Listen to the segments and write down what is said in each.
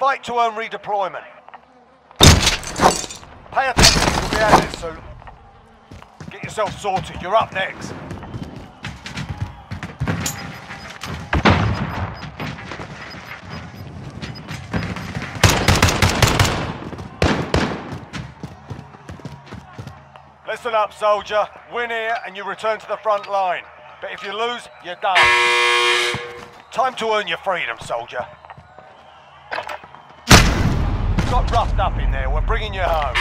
Right to earn redeployment. Pay attention, we'll be out of soon. Get yourself sorted, you're up next. Listen up, soldier. Win here and you return to the front line. But if you lose, you're done. Time to earn your freedom, soldier. Got roughed up in there. We're bringing you home.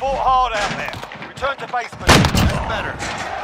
Fought hard out there. Return to basement. That's better.